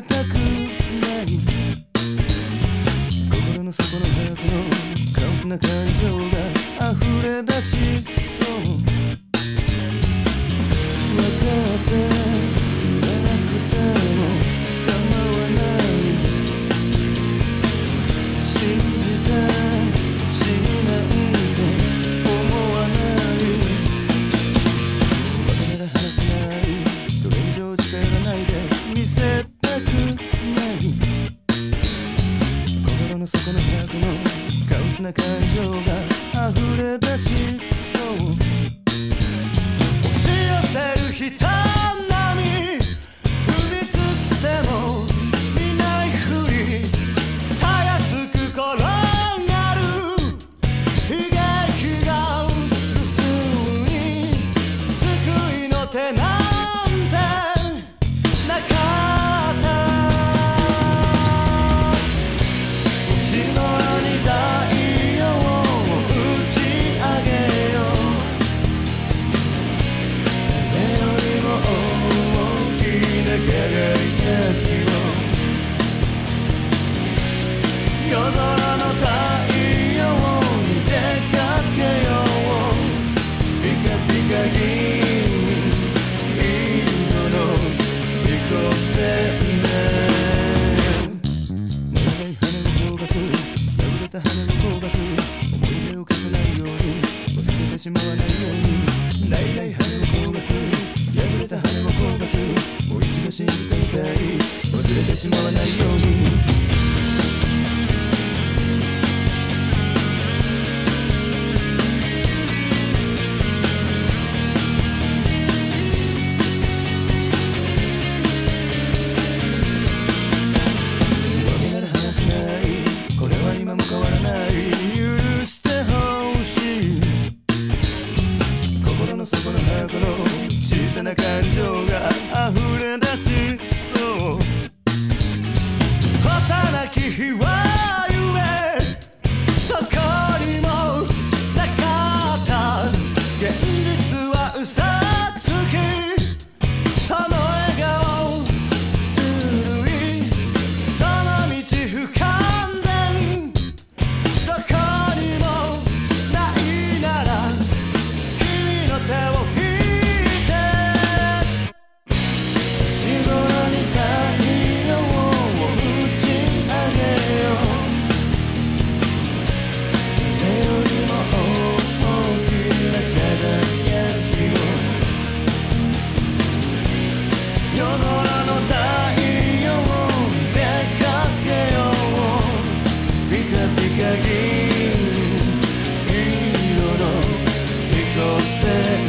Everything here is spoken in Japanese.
れくない。心の底の箱のカオスな感情が溢れ出しそう。分かっていらなくても構わない。信じてしないと思わない。まとめら話せないそれ以上近寄らないで見せて。な感情がしまわないように。ないない羽を焦がす破れた羽を焦がすもう一度信じてみたい忘れてしまわないように he was 光色の飛行船